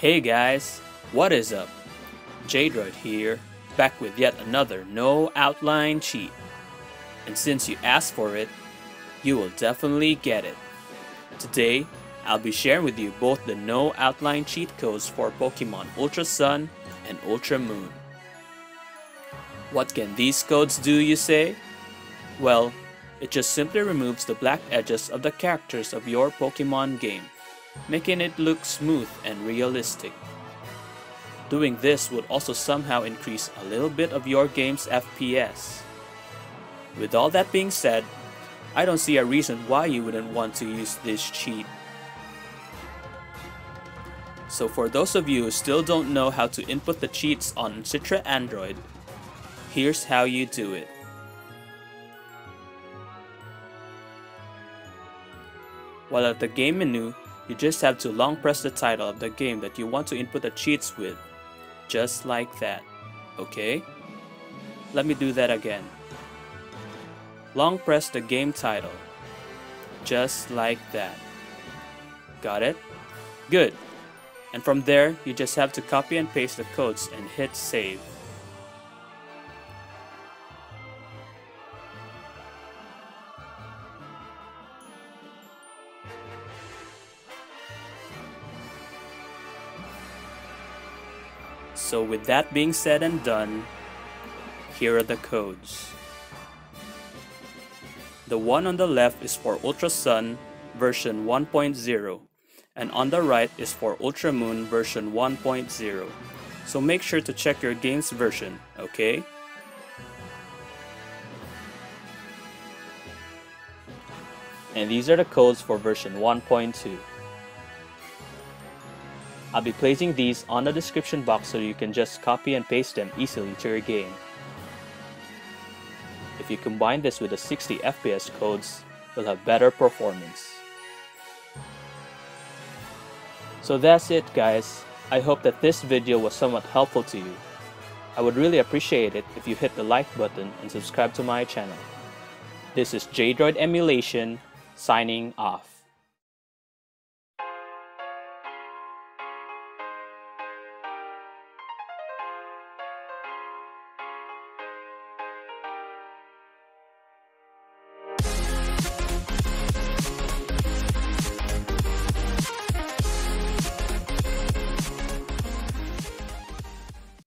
Hey guys, what is up? Jdroid here, back with yet another no outline cheat. And since you asked for it, you will definitely get it. Today, I'll be sharing with you both the no outline cheat codes for Pokemon Ultra Sun and Ultra Moon. What can these codes do, you say? Well, it just simply removes the black edges of the characters of your Pokemon game, making it look smooth and realistic. Doing this would also somehow increase a little bit of your game's FPS. With all that being said, I don't see a reason why you wouldn't want to use this cheat. So for those of you who still don't know how to input the cheats on Citra Android, here's how you do it. While at the game menu, you just have to long press the title of the game that you want to input the cheats with. Just like that. Okay? Let me do that again. Long press the game title. Just like that. Got it? Good. And from there, you just have to copy and paste the codes and hit save. So with that being said and done, here are the codes. The one on the left is for Ultra Sun version 1.0 and on the right is for Ultra Moon version 1.0. So make sure to check your game's version, okay? And these are the codes for version 1.2. I'll be placing these on the description box so you can just copy and paste them easily to your game. If you combine this with the 60 FPS codes, you'll have better performance. So that's it guys. I hope that this video was somewhat helpful to you. I would really appreciate it if you hit the like button and subscribe to my channel. This is Jdroid Emulation, signing off.